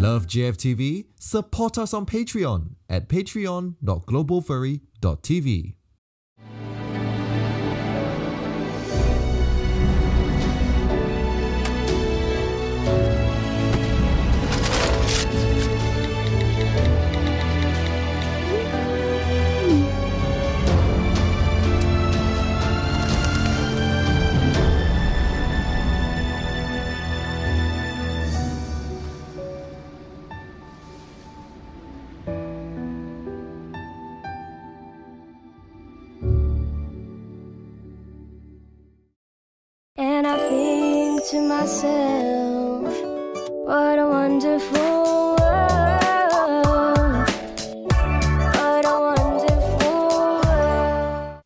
Love GFTV? Support us on Patreon at patreon.globalfurry.tv. to myself, what a wonderful world. What a wonderful world.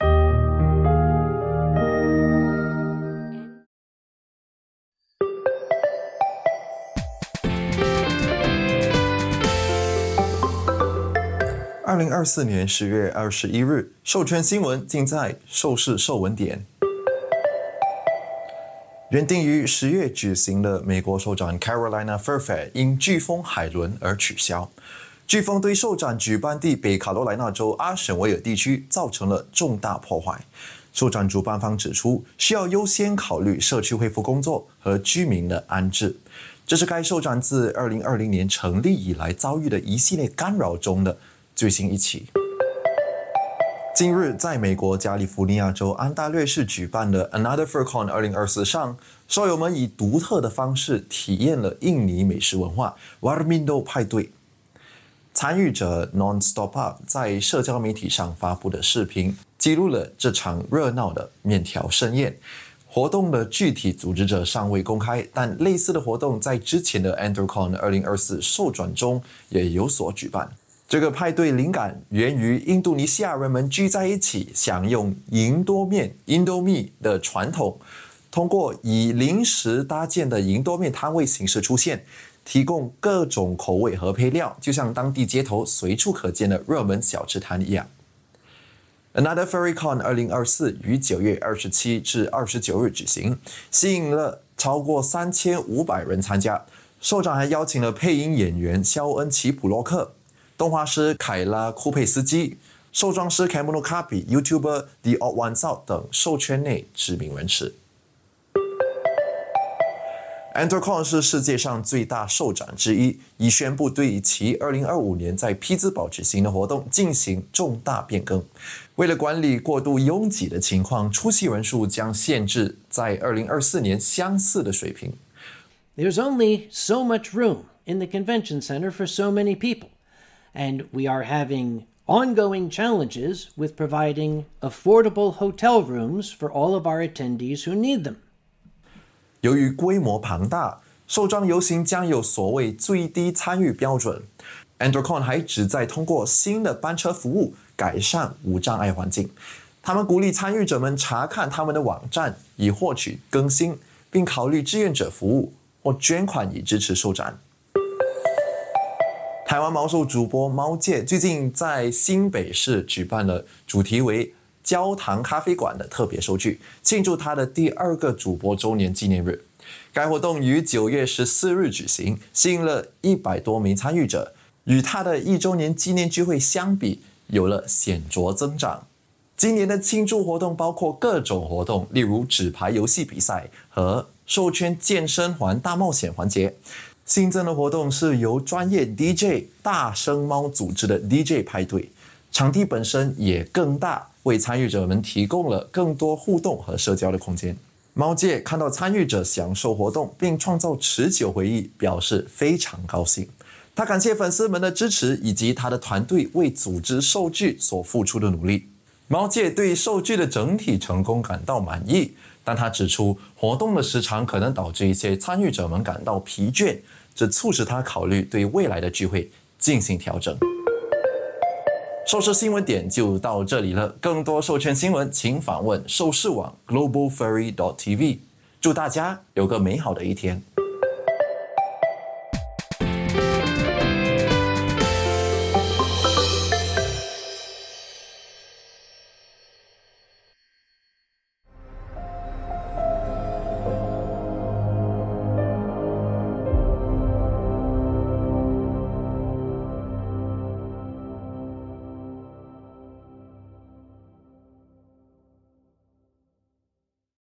二零二四年十月二十一日，授权新闻尽在受事受闻点。原定于十月举行的美国首展 Carolina Fur Fair 因飓风海伦而取消。飓风对首展举办地北卡罗来纳州阿什维尔地区造成了重大破坏。首展主办方指出，需要优先考虑社区恢复工作和居民的安置。这是该首展自二零二零年成立以来遭遇的一系列干扰中的最新一起。近日，在美国加利福尼亚州安大略市举办的 Another FurCon 2024上，烧友们以独特的方式体验了印尼美食文化 Warmindo 派对。参与者 Nonstop Up 在社交媒体上发布的视频，记录了这场热闹的面条盛宴。活动的具体组织者尚未公开，但类似的活动在之前的 AndroCon 2024受转中也有所举办。这个派对灵感源于印度尼西亚人们聚在一起享用银多面 （Indomie） 的传统，通过以临时搭建的银多面摊位形式出现，提供各种口味和配料，就像当地街头随处可见的热门小吃摊一样。Another FurryCon 2024于九月二十七至二十九日举行，吸引了超过三千五百人参加。首长还邀请了配音演员肖恩·奇普洛克、动画师凯拉·库佩斯基、兽装师 Camono Copy、YouTuber The Odd Ones Out 等兽圈内知名人士。Androcon 是世界上最大兽展之一，已宣布对其2025年在匹兹堡举行的活动进行重大变更。为了管理过度拥挤的情况，出席人数将限制在2024年相似的水平。There's only so much room in the convention center for so many people, and we are having ongoing challenges with providing affordable hotel rooms for all of our attendees who need them. 由于规模庞大，受装游行将有所谓最低参与标准。Androcon 还旨在通过新的班车服务改善无障碍环境。他们鼓励参与者们查看他们的网站以获取更新，并考虑志愿者服务或捐款以支持受展。 台湾毛兽主播猫界最近在新北市举办了主题为“焦糖咖啡馆”的特别收据，庆祝他的第二个主播周年纪念日。该活动于九月十四日举行，吸引了一百多名参与者，与他的一周年纪念聚会相比，有了显著增长。今年的庆祝活动包括各种活动，例如纸牌游戏比赛和授权健身环大冒险环节。新增的活动是由专业 DJ 大声猫组织的 DJ 派对，场地本身也更大，为参与者们提供了更多互动和社交的空间。猫界看到参与者享受活动并创造持久回忆，表示非常高兴。他感谢粉丝们的支持以及他的团队为组织受剧所付出的努力。猫界对受剧的整体成功感到满意，但他指出活动的时长可能导致一些参与者们感到疲倦，这促使他考虑对未来的聚会进行调整。收视新闻点就到这里了，更多授权新闻请访问收视网 globalferry.tv。祝大家有个美好的一天。